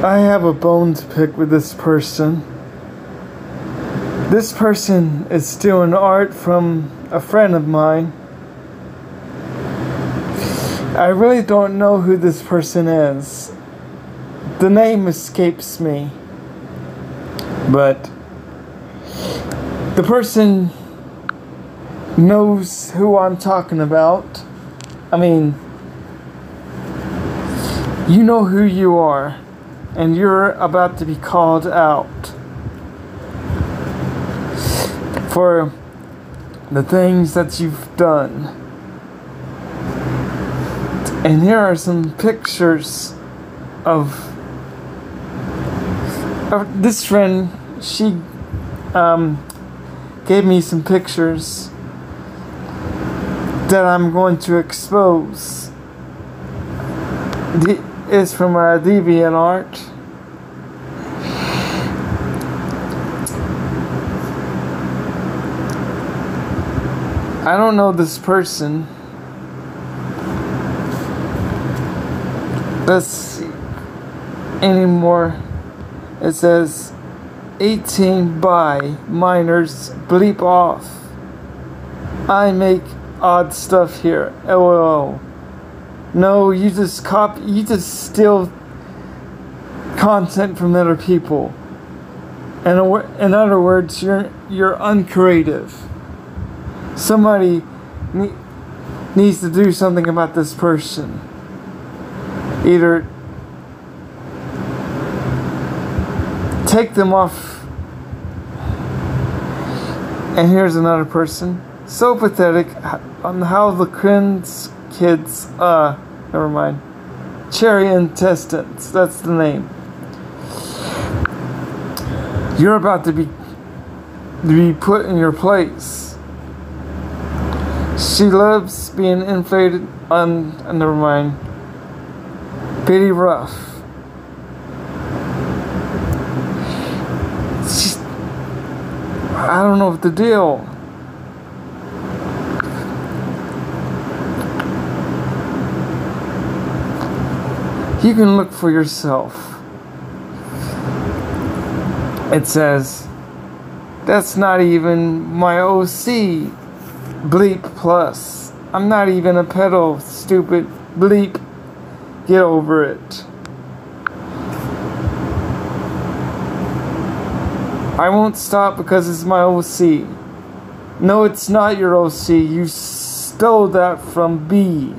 I have a bone to pick with this person. This person is stealing art from a friend of mine. I really don't know who this person is. The name escapes me. But the person knows who I'm talking about. I mean, you know who you are, and you're about to be called out for the things that you've done. And here are some pictures of, of this friend. She um, gave me some pictures that I'm going to expose. The, is from uh, DeviantArt. I don't know this person. Let's see. Anymore. It says 18 by minors bleep off. I make odd stuff here. LOL. No, you just copy, you just steal content from other people. And in other words, you're you're uncreative. Somebody ne- needs to do something about this person. Either take them off. And here's another person. So pathetic on how the cringe kids, uh, never mind. Cherry intestines, that's the name. You're about to be to be put in your place. She loves being inflated on uh, never mind. Pretty rough. She's, I don't know what the deal. You can look for yourself. It says, that's not even my OC bleep plus. I'm not even a pedo, stupid bleep. Get over it. I won't stop because it's my OC. No, it's not your OC. You stole that from B.